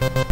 كلهم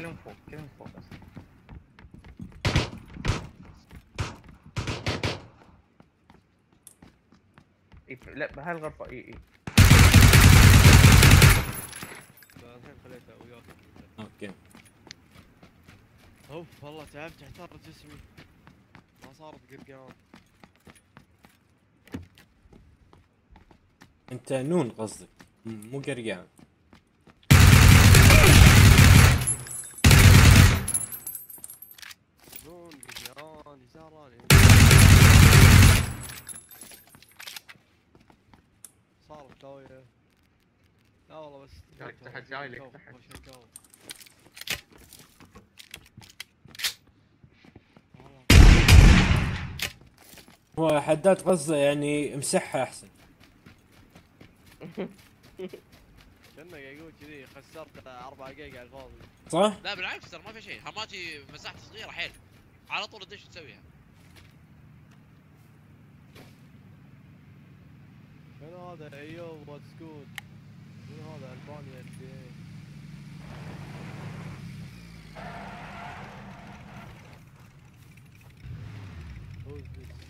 كلهم فوق كلهم فوق بس إيه ف- لا بهاي الغرفة اي اي الحين خليته وياك أوكي اوف والله تعبت احتار جسمي ما صارت قرقان انت نون قصدك مو قرقان نون قرقان يساراني لا والله بس جايلك تحت، جايلك تحت. هو حداد غزة يعني مسحها أحسن. قاعد يقول كذي خسرت 4 جيجا على الفاضي. صح؟ لا بالعكس ترى ما في شيء. هاماتي مساحته صغيره حيل. على طول تدش تسويها. هذا ايوب واتس جود شنو هذا البانيا الدين Who's this?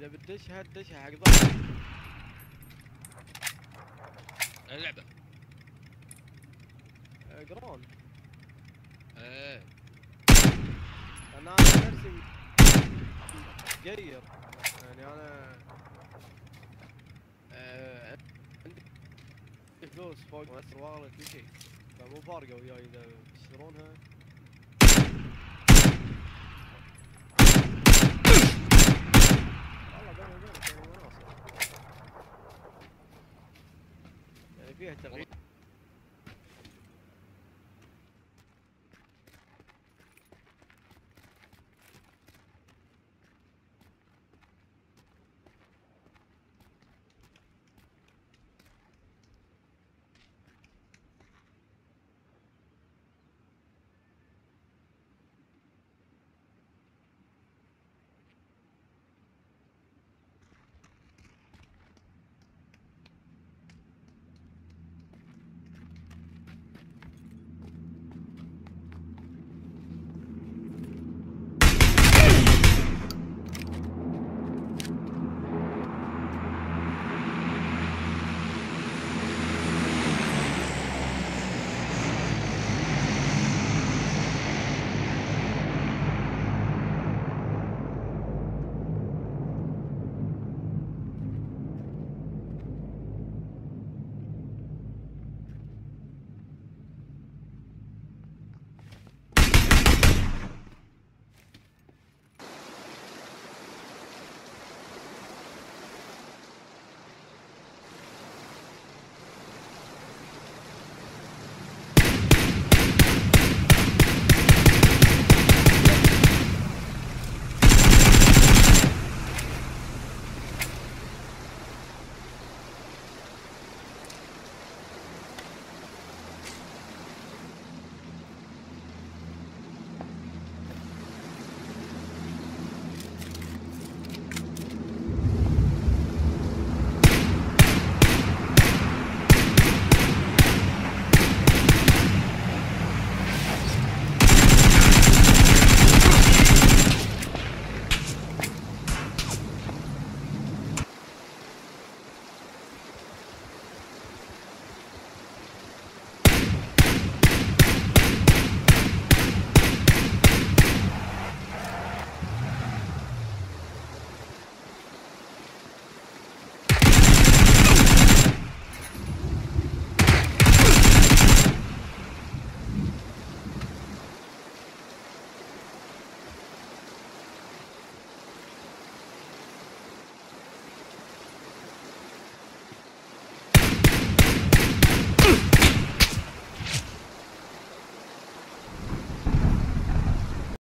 إذا بتدشها تدشها حق ظهر اللعبة. آه، قرون إيه. أنا نفسي مقير يعني أنا آه، عندي فلوس فوق مؤثر وأغلى كل شيء فمو فارقة وياي إذا تشترونها والله بيني وبينك يعني مناصر يعني فيها تغيير.